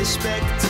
Expected